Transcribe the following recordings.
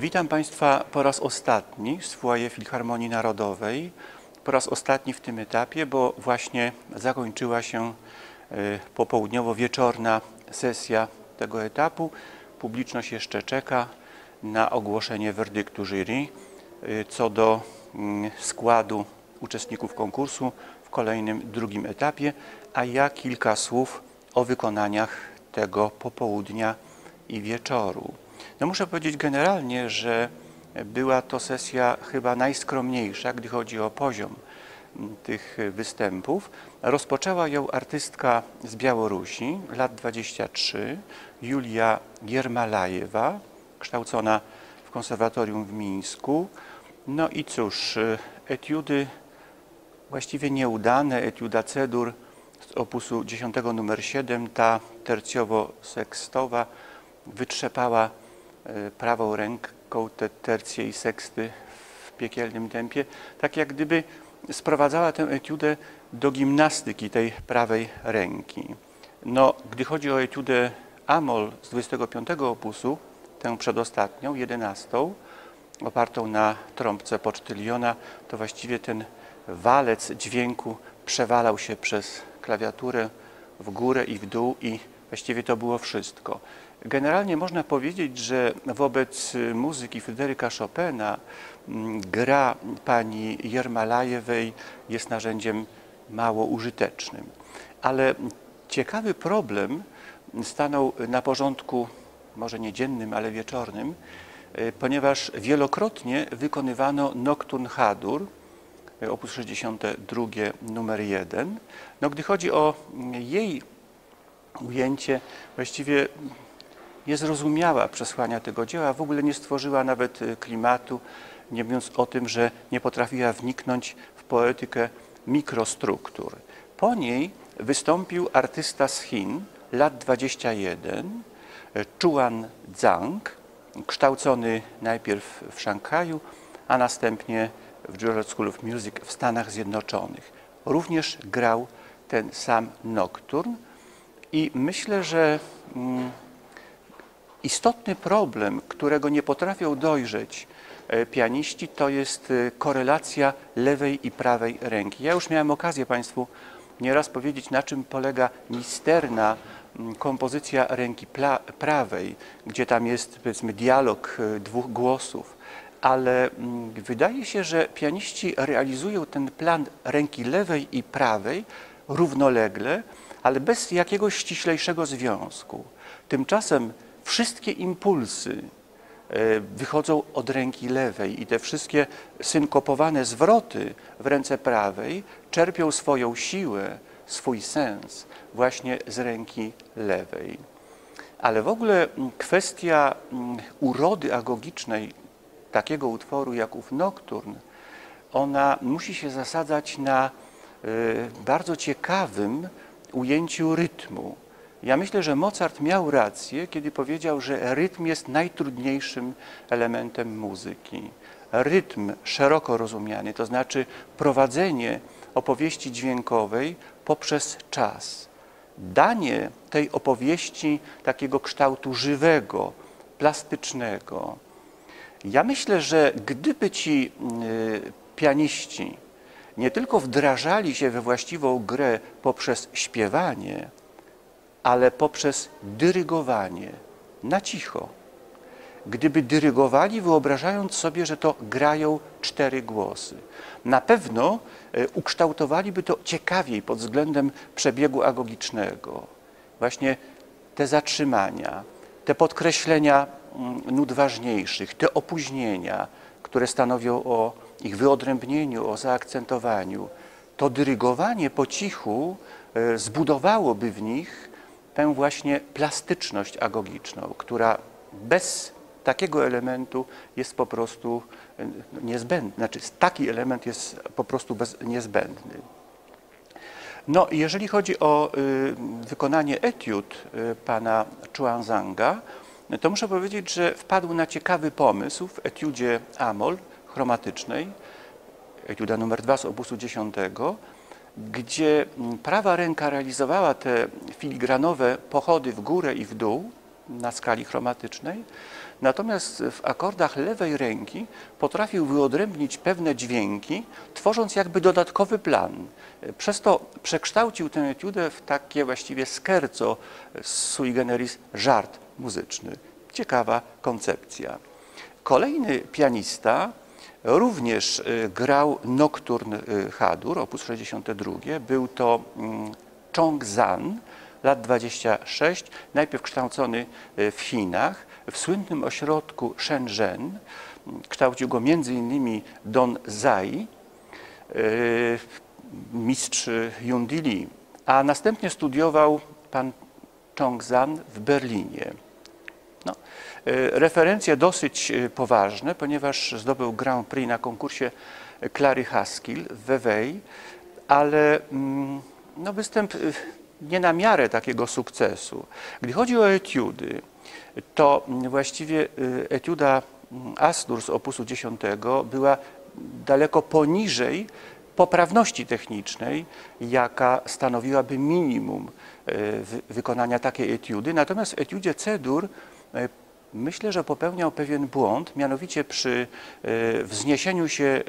Witam Państwa po raz ostatni w swoje Filharmonii Narodowej. Po raz ostatni w tym etapie, bo właśnie zakończyła się y, popołudniowo-wieczorna sesja tego etapu. Publiczność jeszcze czeka na ogłoszenie werdyktu jury y, co do mm, składu uczestników konkursu w kolejnym, drugim etapie, a ja kilka słów o wykonaniach tego popołudnia i wieczoru. No muszę powiedzieć generalnie, że była to sesja chyba najskromniejsza, gdy chodzi o poziom mm, tych występów. Rozpoczęła ją artystka z Białorusi, lat 23, Julia Giermalajewa, kształcona w konserwatorium w Mińsku. No i cóż, etiudy właściwie nieudane, etiuda Cedur z opusu 10 numer 7, ta tercjowo-sekstowa wytrzepała prawą ręką te tercje i seksty w piekielnym tempie, tak jak gdyby sprowadzała tę etiudę do gimnastyki tej prawej ręki. No, gdy chodzi o etiudę Amol z 25 opusu, tę przedostatnią, 11, opartą na trąbce pocztyliona, to właściwie ten walec dźwięku przewalał się przez klawiaturę w górę i w dół i właściwie to było wszystko. Generalnie można powiedzieć, że wobec muzyki Fryderyka Chopina mm, gra pani Jermalajewej jest narzędziem mało użytecznym. Ale ciekawy problem stanął na porządku, może nie dziennym, ale wieczornym, y, ponieważ wielokrotnie wykonywano Nocturn Hadur, opus 62 numer 1. No, gdy chodzi o jej ujęcie, właściwie nie zrozumiała przesłania tego dzieła, w ogóle nie stworzyła nawet y, klimatu, nie mówiąc o tym, że nie potrafiła wniknąć w poetykę mikrostruktur. Po niej wystąpił artysta z Chin, lat 21, Chuan Zhang, kształcony najpierw w Szanghaju, a następnie w Juilliard School of Music w Stanach Zjednoczonych. Również grał ten sam nokturn i myślę, że mm, istotny problem, którego nie potrafią dojrzeć e, pianiści, to jest e, korelacja lewej i prawej ręki. Ja już miałem okazję Państwu nieraz powiedzieć, na czym polega misterna kompozycja ręki prawej, gdzie tam jest powiedzmy dialog e, dwóch głosów, ale wydaje się, że pianiści realizują ten plan ręki lewej i prawej równolegle, ale bez jakiegoś ściślejszego związku. Tymczasem wszystkie impulsy e, wychodzą od ręki lewej i te wszystkie synkopowane zwroty w ręce prawej czerpią swoją siłę, swój sens właśnie z ręki lewej. Ale w ogóle kwestia urody agogicznej takiego utworu jak ów Nocturn, ona musi się zasadzać na y, bardzo ciekawym ujęciu rytmu. Ja myślę, że Mozart miał rację, kiedy powiedział, że rytm jest najtrudniejszym elementem muzyki. Rytm szeroko rozumiany, to znaczy prowadzenie opowieści dźwiękowej poprzez czas. Danie tej opowieści takiego kształtu żywego, plastycznego, ja myślę, że gdyby ci y, pianiści nie tylko wdrażali się we właściwą grę poprzez śpiewanie, ale poprzez dyrygowanie na cicho. Gdyby dyrygowali, wyobrażając sobie, że to grają cztery głosy, na pewno y, ukształtowaliby to ciekawiej pod względem przebiegu agogicznego. Właśnie te zatrzymania, te podkreślenia Mm, nut ważniejszych, te opóźnienia, które stanowią o ich wyodrębnieniu, o zaakcentowaniu, to dyrygowanie po cichu e, zbudowałoby w nich tę właśnie plastyczność agogiczną, która bez takiego elementu jest po prostu e, niezbędny, znaczy taki element jest po prostu bez, niezbędny. No, jeżeli chodzi o y, wykonanie etiud y, pana Chuanzanga, to muszę powiedzieć, że wpadł na ciekawy pomysł w etiudzie Amol chromatycznej, etiuda numer 2 z opusu 10, gdzie prawa ręka realizowała te filigranowe pochody w górę i w dół, na skali chromatycznej. Natomiast w akordach lewej ręki potrafił wyodrębnić pewne dźwięki, tworząc jakby dodatkowy plan. Przez to przekształcił tę etiudę w takie właściwie scherzo sui generis żart muzyczny. Ciekawa koncepcja. Kolejny pianista również y, grał Nocturn y, Hadur, op. 62. Był to mm, Chong Zan, lat 26, najpierw kształcony y, w Chinach, w słynnym ośrodku Shenzhen. Kształcił go m.in. Don Zai, mistrz Yundili, a następnie studiował pan Chong Zan w Berlinie. No, referencje dosyć e, poważne, ponieważ zdobył Grand Prix na konkursie Clary Haskell w Vevey, ale mm, no, występ e, nie na miarę takiego sukcesu. Gdy chodzi o etiudy, to właściwie etiuda mm, Astur z opusu 10 była daleko poniżej poprawności technicznej, jaka stanowiłaby minimum wykonania takiej etiudy. Natomiast w etiudzie C-dur E, myślę, że popełniał pewien błąd, mianowicie przy e, wzniesieniu się e,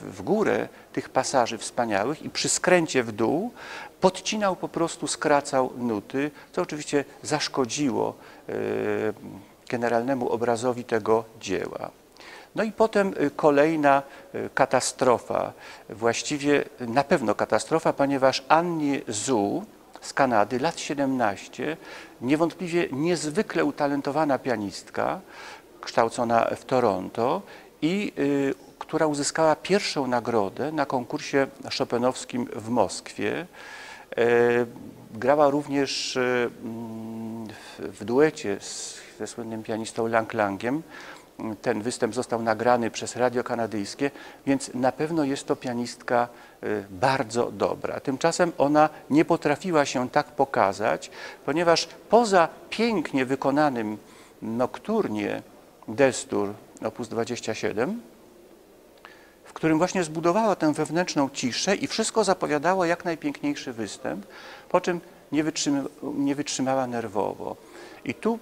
w górę tych pasaży wspaniałych i przy skręcie w dół podcinał po prostu, skracał nuty, co oczywiście zaszkodziło generalnemu obrazowi tego dzieła. No i potem kolejna katastrofa, właściwie na pewno katastrofa, ponieważ Annie Zu, z Kanady, lat 17, niewątpliwie niezwykle utalentowana pianistka, kształcona w Toronto i y, która uzyskała pierwszą nagrodę na konkursie chopinowskim w Moskwie. Y, grała również y, w, w duecie ze słynnym pianistą Lang Langiem ten występ został nagrany przez radio kanadyjskie, więc na pewno jest to pianistka y, bardzo dobra. Tymczasem ona nie potrafiła się tak pokazać, ponieważ poza pięknie wykonanym nokturnie Destur op. 27, w którym właśnie zbudowała tę wewnętrzną ciszę i wszystko zapowiadało jak najpiękniejszy występ, po czym nie, nie wytrzymała nerwowo. I tu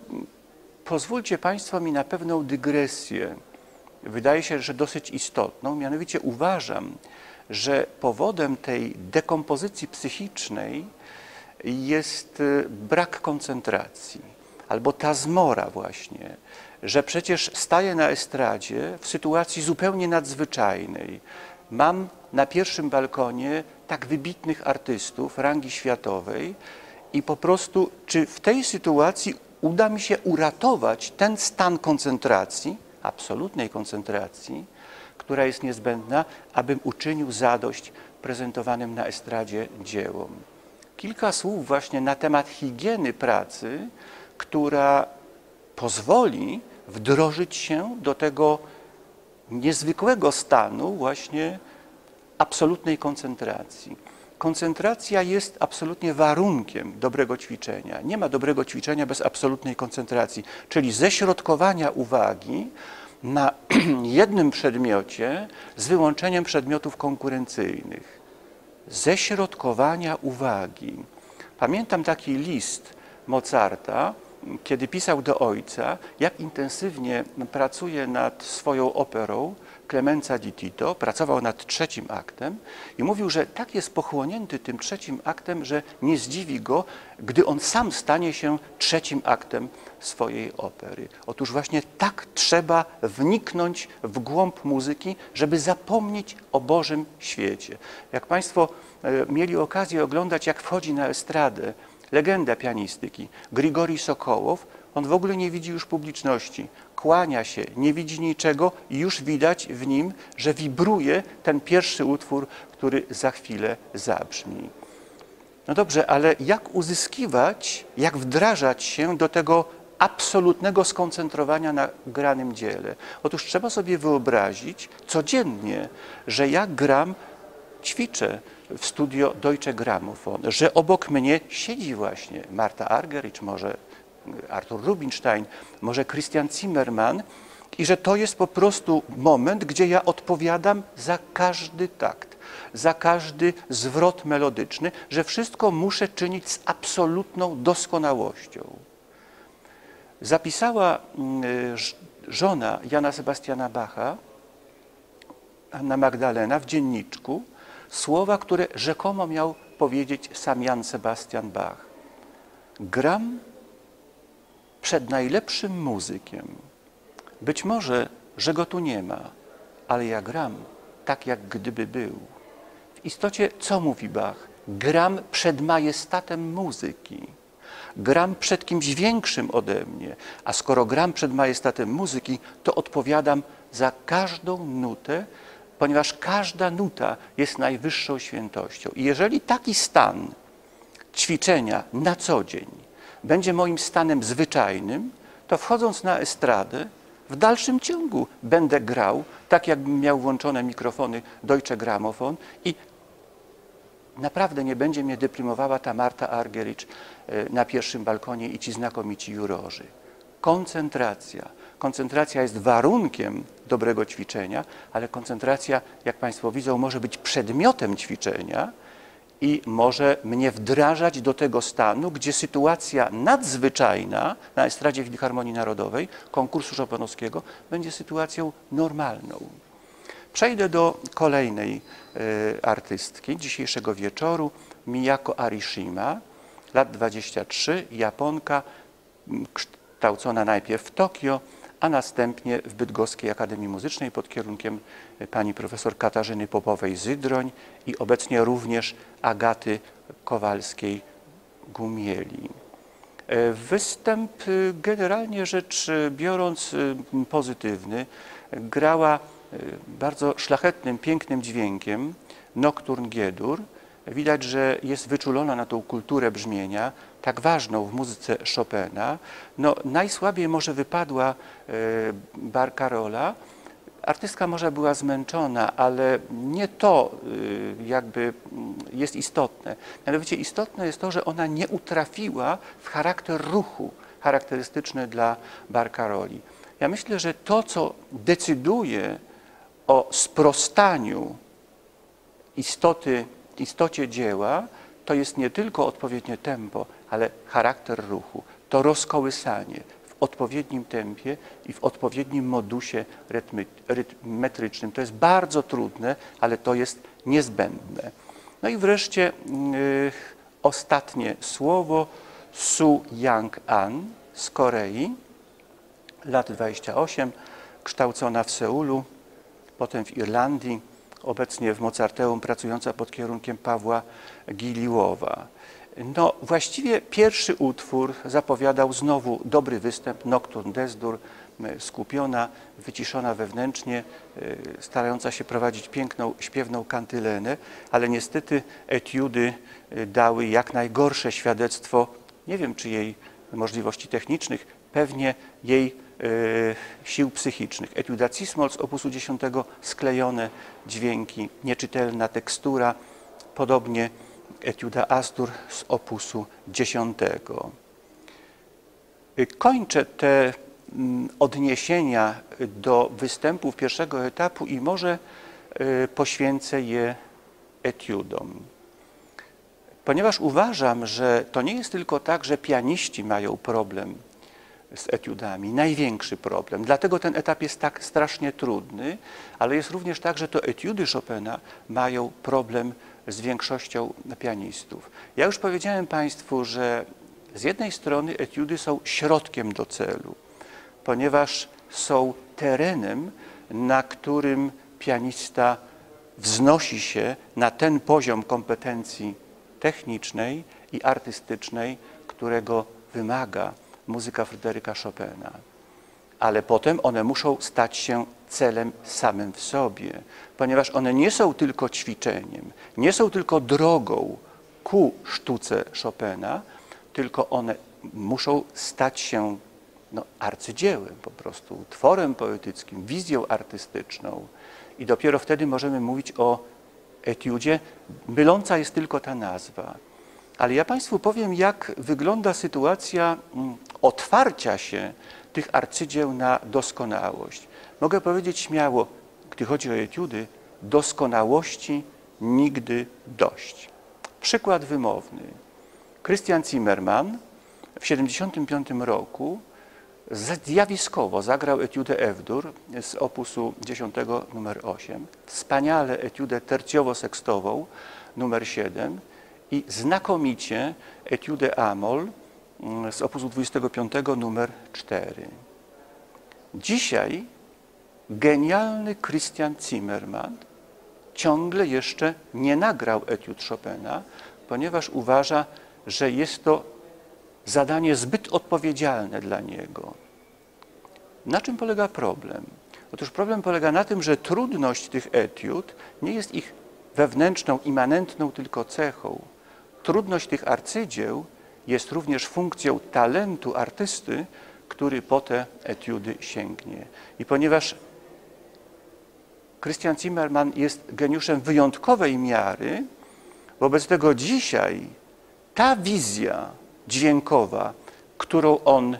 Pozwólcie Państwo mi na pewną dygresję, wydaje się, że dosyć istotną, mianowicie uważam, że powodem tej dekompozycji psychicznej jest y, brak koncentracji albo ta zmora właśnie, że przecież staję na estradzie w sytuacji zupełnie nadzwyczajnej. Mam na pierwszym balkonie tak wybitnych artystów rangi światowej i po prostu, czy w tej sytuacji uda mi się uratować ten stan koncentracji, absolutnej koncentracji, która jest niezbędna, abym uczynił zadość prezentowanym na estradzie dziełom. Kilka słów właśnie na temat higieny pracy, która pozwoli wdrożyć się do tego niezwykłego stanu właśnie absolutnej koncentracji. Koncentracja jest absolutnie warunkiem dobrego ćwiczenia. Nie ma dobrego ćwiczenia bez absolutnej koncentracji, czyli ześrodkowania uwagi na jednym przedmiocie z wyłączeniem przedmiotów konkurencyjnych. Ześrodkowania uwagi. Pamiętam taki list Mozarta, kiedy pisał do ojca, jak intensywnie pracuje nad swoją operą, Clemenza di Tito, pracował nad trzecim aktem i mówił, że tak jest pochłonięty tym trzecim aktem, że nie zdziwi go, gdy on sam stanie się trzecim aktem swojej opery. Otóż właśnie tak trzeba wniknąć w głąb muzyki, żeby zapomnieć o Bożym świecie. Jak Państwo e, mieli okazję oglądać, jak wchodzi na estradę legenda pianistyki Grigori Sokołow, on w ogóle nie widzi już publiczności kłania się, nie widzi niczego i już widać w nim, że wibruje ten pierwszy utwór, który za chwilę zabrzmi. No dobrze, ale jak uzyskiwać, jak wdrażać się do tego absolutnego skoncentrowania na granym dziele? Otóż trzeba sobie wyobrazić codziennie, że ja gram, ćwiczę w studio Deutsche Grammophon, że obok mnie siedzi właśnie Marta Argerich, może Artur Rubinstein, może Christian Zimmerman i że to jest po prostu moment, gdzie ja odpowiadam za każdy takt, za każdy zwrot melodyczny, że wszystko muszę czynić z absolutną doskonałością. zapisała mm, żona Jana Sebastiana Bacha, Anna Magdalena, w dzienniczku słowa, które rzekomo miał powiedzieć sam Jan Sebastian Bach. Gram przed najlepszym muzykiem. Być może, że go tu nie ma, ale ja gram tak, jak gdyby był. W istocie, co mówi Bach? Gram przed majestatem muzyki. Gram przed kimś większym ode mnie, a skoro gram przed majestatem muzyki, to odpowiadam za każdą nutę, ponieważ każda nuta jest najwyższą świętością. I jeżeli taki stan ćwiczenia na co dzień będzie moim stanem zwyczajnym, to wchodząc na estradę, w dalszym ciągu będę grał, tak jakbym miał włączone mikrofony Deutsche Grammophon i naprawdę nie będzie mnie deprymowała ta Marta Argericz e, na pierwszym balkonie i ci znakomici jurorzy. Koncentracja. Koncentracja jest warunkiem dobrego ćwiczenia, ale koncentracja, jak Państwo widzą, może być przedmiotem ćwiczenia i może mnie wdrażać do tego stanu, gdzie sytuacja nadzwyczajna na estradzie Filharmonii Narodowej, konkursu Chopinowskiego, będzie sytuacją normalną. Przejdę do kolejnej e, artystki dzisiejszego wieczoru, Miyako Arishima, lat 23, Japonka, kształcona najpierw w Tokio, a następnie w Bydgoskiej Akademii Muzycznej pod kierunkiem e, pani profesor Katarzyny Popowej-Zydroń i obecnie również Agaty Kowalskiej-Gumieli. E, Występ e, generalnie rzecz biorąc pozytywny. Grała bardzo szlachetnym, pięknym dźwiękiem Nocturn G-dur. Widać, że jest wyczulona na tą kulturę brzmienia, tak ważną w muzyce Chopina. No, najsłabiej może wypadła e, Barcarola. Artystka może była zmęczona, ale nie to y, jakby mm, jest istotne. Mianowicie istotne jest to, że ona nie utrafiła w charakter ruchu charakterystyczny dla Barcaroli. Ja myślę, że to, co decyduje o sprostaniu istoty, istocie dzieła, to jest nie tylko odpowiednie tempo, ale charakter ruchu, to rozkołysanie w odpowiednim tempie i w odpowiednim modusie rytmy, rytm, metrycznym. To jest bardzo trudne, ale to jest niezbędne. No i wreszcie yy, ostatnie słowo Su Yang-an z Korei, lat 28, kształcona w Seulu, potem w Irlandii, obecnie w Mozarteum, pracująca pod kierunkiem Pawła Giliłowa. No, właściwie pierwszy utwór zapowiadał znowu dobry występ, Nocturne Desdur, skupiona, wyciszona wewnętrznie, y, starająca się prowadzić piękną, śpiewną kantylenę, ale niestety etiudy y, dały jak najgorsze świadectwo, nie wiem czy jej możliwości technicznych, pewnie jej y, sił psychicznych. Etiudacismol z opusu 10, sklejone dźwięki, nieczytelna tekstura, podobnie etiuda Astur z opusu 10. Y, Kończę te mm, odniesienia do występów pierwszego etapu i może y, poświęcę je etiudom. Ponieważ uważam, że to nie jest tylko tak, że pianiści mają problem z etiudami, największy problem. Dlatego ten etap jest tak strasznie trudny, ale jest również tak, że to etiudy Chopina mają problem z większością pianistów. Ja już powiedziałem Państwu, że z jednej strony etiudy są środkiem do celu, ponieważ są terenem, na którym pianista wznosi się na ten poziom kompetencji technicznej i artystycznej, którego wymaga muzyka Fryderyka Chopina. Ale potem one muszą stać się celem samym w sobie, ponieważ one nie są tylko ćwiczeniem, nie są tylko drogą ku sztuce Chopina, tylko one muszą stać się no, arcydziełem po prostu, utworem poetyckim, wizją artystyczną. I dopiero wtedy możemy mówić o etiudzie. Myląca jest tylko ta nazwa. Ale ja Państwu powiem, jak wygląda sytuacja mm, otwarcia się tych arcydzieł na doskonałość. Mogę powiedzieć śmiało, gdy chodzi o etiudy, doskonałości nigdy dość. Przykład wymowny. Christian Zimmermann w 1975 roku zjawiskowo zagrał etiudę F-dur z opusu 10 numer 8, wspaniale etiudę tercjowo-sekstową numer 7 i znakomicie etiudę Amol mm, z opusu 25 numer 4. Dzisiaj genialny Christian Zimmermann ciągle jeszcze nie nagrał etiud Chopina, ponieważ uważa, że jest to zadanie zbyt odpowiedzialne dla niego. Na czym polega problem? Otóż problem polega na tym, że trudność tych etiud nie jest ich wewnętrzną, immanentną tylko cechą. Trudność tych arcydzieł jest również funkcją talentu artysty, który po te etiudy sięgnie. I ponieważ Christian Zimmermann jest geniuszem wyjątkowej miary, wobec tego dzisiaj ta wizja dźwiękowa, którą on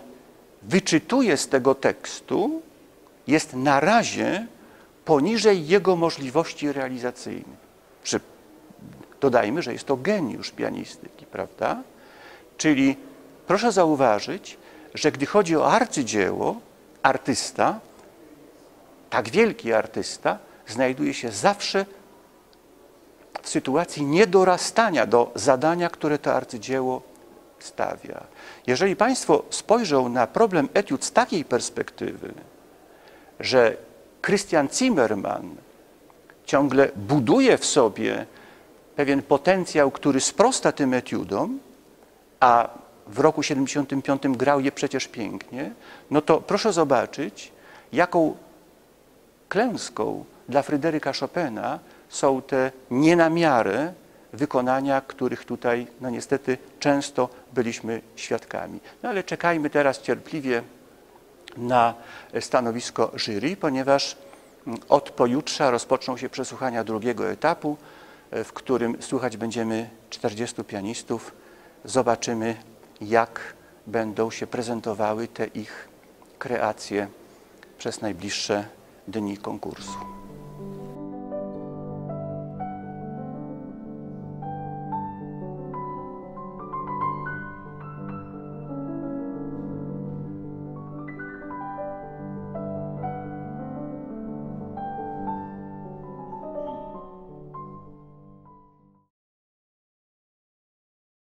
wyczytuje z tego tekstu, jest na razie poniżej jego możliwości realizacyjnych. Przy, dodajmy, że jest to geniusz pianistyki, prawda? Czyli proszę zauważyć, że gdy chodzi o arcydzieło, artysta, tak wielki artysta, znajduje się zawsze w sytuacji niedorastania do zadania, które to arcydzieło stawia. Jeżeli Państwo spojrzą na problem etiud z takiej perspektywy, że Christian Zimmermann ciągle buduje w sobie pewien potencjał, który sprosta tym etiudom, a w roku 75 grał je przecież pięknie, no to proszę zobaczyć, jaką klęską dla Fryderyka Chopina są te nienamiary wykonania, których tutaj no niestety często byliśmy świadkami. No ale czekajmy teraz cierpliwie na stanowisko jury, ponieważ mm, od pojutrza rozpoczną się przesłuchania drugiego etapu, w którym słuchać będziemy 40 pianistów. Zobaczymy, jak będą się prezentowały te ich kreacje przez najbliższe dni konkursu.